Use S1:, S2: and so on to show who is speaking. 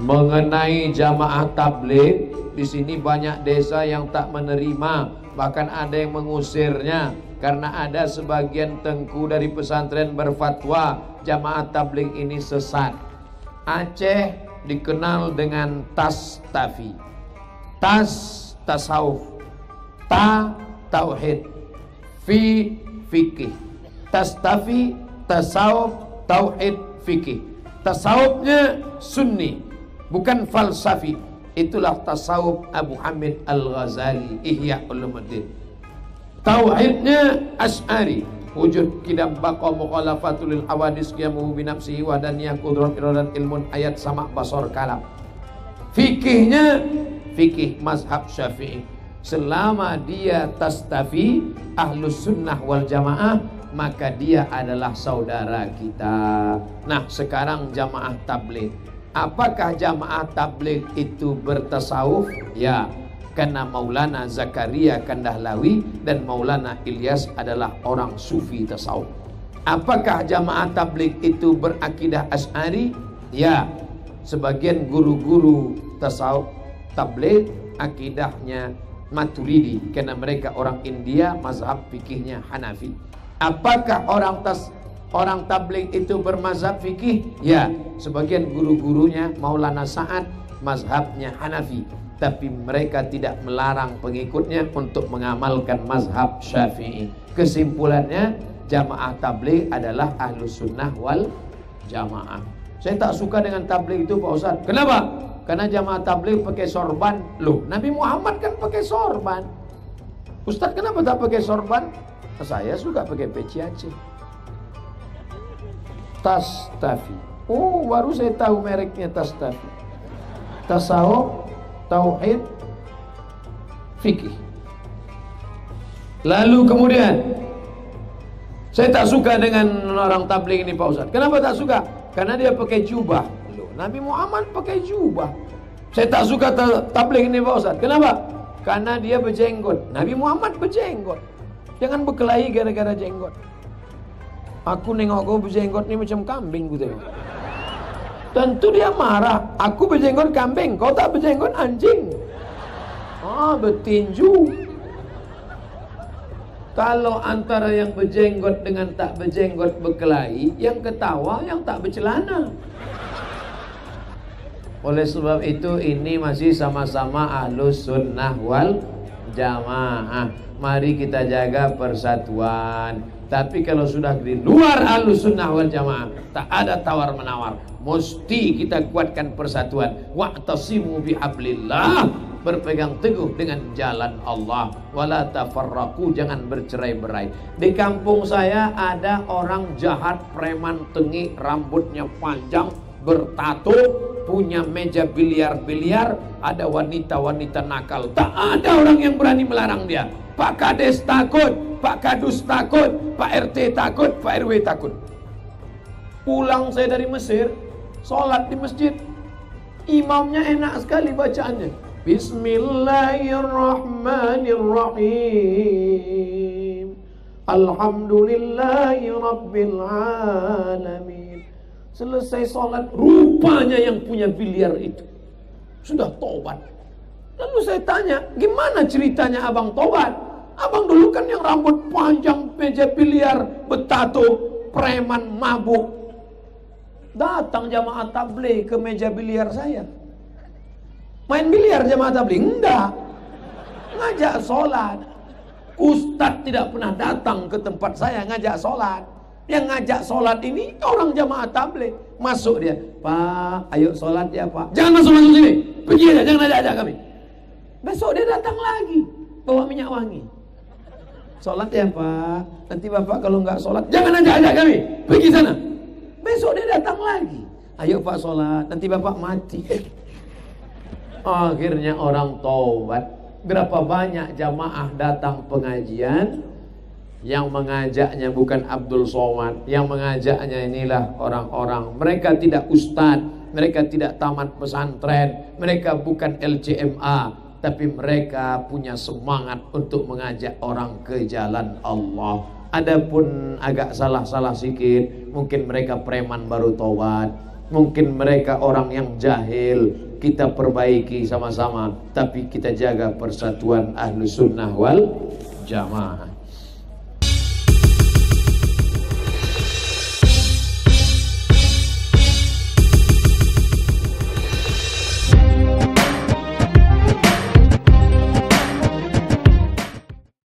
S1: Mengenai jamaah tabligh, di sini banyak desa yang tak menerima, bahkan ada yang mengusirnya karena ada sebagian tengku dari pesantren berfatwa jamaah tabligh ini sesat. Aceh dikenal dengan tas tafi. Tas tasawuf. Ta tauhid. Fi fikih. Tas tafi tasawuf tauhid fikih. Tasawufnya sunni, bukan falsafi. Itulah tasawuf Abu Hamid Al-Ghazali Ihya Ulumuddin. Tauhidnya Asy'ari, wujud kidam baqa mukhalafatul hawadis qiyamuhu bi nafsihi wa daniyah qudrat iradat ilmun ayat sama basar kalam. Fikihnya fikih mazhab Syafi'i. Selama dia tastafi ahlus sunnah wal jamaah maka dia adalah saudara kita. Nah, sekarang jamaah tabligh Apakah jamaah tabligh itu bertasawuf? Ya, karena Maulana Zakaria Kandahlawi dan Maulana Ilyas adalah orang sufi tasawuf. Apakah jamaah tabligh itu berakidah Asy'ari? Ya, sebagian guru-guru tasawuf tabligh akidahnya Maturidi karena mereka orang India mazhab fikihnya Hanafi. Apakah orang tas orang tabligh itu bermazhab fikih? Ya, sebagian guru-gurunya Maulana Sa'ad mazhabnya Hanafi, tapi mereka tidak melarang pengikutnya untuk mengamalkan mazhab Syafi'i. Kesimpulannya, jamaah tabligh adalah ahlus sunnah wal jamaah. Saya tak suka dengan tabligh itu Pak Ustaz. Kenapa? Karena jamaah tabligh pakai sorban. Loh, Nabi Muhammad kan pakai sorban. Ustaz kenapa tak pakai sorban? Saya suka pakai peci Aceh. Tas Tafi. Oh, baru saya tahu mereknya Tas Tafi. Tasawuf, tauhid, fikih. Lalu kemudian saya tak suka dengan orang tabligh ini Pak Ustaz. Kenapa tak suka? Karena dia pakai jubah. Loh, Nabi Muhammad pakai jubah. Saya tak suka tabligh ini Pak Ustaz. Kenapa? Karena dia berjenggot. Nabi Muhammad berjenggot. Jangan berkelahi gara-gara jenggot. Aku nengok kau berjenggot ni macam kambing ku tengok. Tentu dia marah. Aku berjenggot kambing, kau tak berjenggot anjing. Ah, bertinju. Kalau antara yang berjenggot dengan tak berjenggot berkelahi, yang ketawa yang tak bercelana. Oleh sebab itu ini masih sama-sama ahlus sunnah wal jamaah. Mari kita jaga persatuan. Tapi kalau sudah di luar ahlus sunnah wal jamaah, tak ada tawar menawar. Mesti kita kuatkan persatuan. Wa'tasimu bihablillah. Berpegang teguh dengan jalan Allah. Wala tafarraku. Jangan bercerai-berai. Di kampung saya ada orang jahat, preman, tengik, rambutnya panjang, bertato, punya meja biliar-biliar, ada wanita-wanita nakal. Tak ada orang yang berani melarang dia. Pak Kades takut, Pak Kadus takut, Pak RT takut, Pak RW takut. Pulang saya dari Mesir, sholat di masjid. Imamnya enak sekali bacaannya. Bismillahirrahmanirrahim. Alhamdulillahi. Selesai sholat, rupanya yang punya biliar itu sudah tobat. Lalu saya tanya, gimana ceritanya abang tobat? Abang dulu kan yang rambut panjang, meja biliar, betato, preman, mabuk. Datang jamaah tabligh ke meja biliar saya. Main biliar jamaah tabligh? Enggak. Ngajak sholat. Ustadz tidak pernah datang ke tempat saya ngajak sholat. Yang ngajak sholat ini orang jamaah tabligh. Masuk dia. Pak, ayo sholat ya pak. Jangan masuk-masuk sini. Pergi aja, jangan ajak-ajak kami. Besok dia datang lagi. Bawa minyak wangi. Sholat ya pak. Nanti bapak kalau nggak sholat, jangan ajak-ajak kami. Pergi sana. Besok dia datang lagi. Ayo pak sholat. Nanti bapak mati. Akhirnya orang taubat. Berapa banyak jamaah datang pengajian yang mengajaknya bukan Abdul Somad, yang mengajaknya inilah orang-orang. Mereka tidak ustadz, mereka tidak tamat pesantren, mereka bukan LCMA, tapi mereka punya semangat untuk mengajak orang ke jalan Allah. Adapun agak salah-salah sikit, mungkin mereka preman baru tobat, mungkin mereka orang yang jahil, kita perbaiki sama-sama, tapi kita jaga persatuan ahlu sunnah wal jamaah.